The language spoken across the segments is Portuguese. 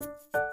Música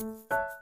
Thank you.